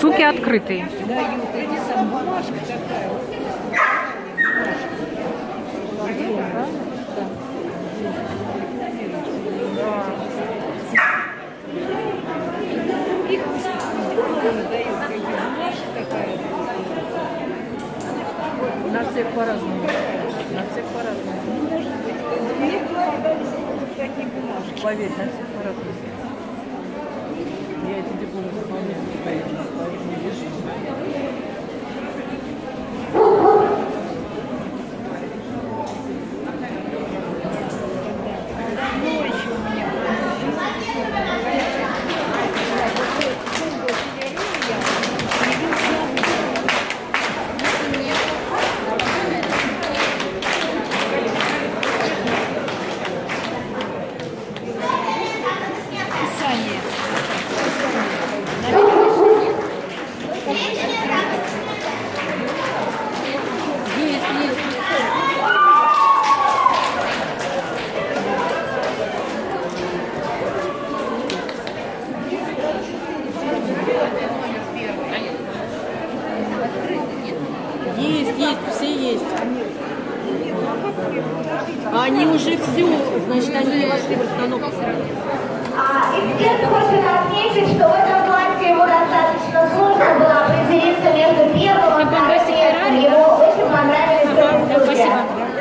Суки открытые. На всех по-разному. На всех по-разному. Поверь, на всех по-разному. de tipo de Есть, есть, все есть. Они уже все, значит, они вошли в расстановку. эксперт хочет отметить, что в этом платье его достаточно сложно было определиться между первым и вторым. Его очень понравились друг друга.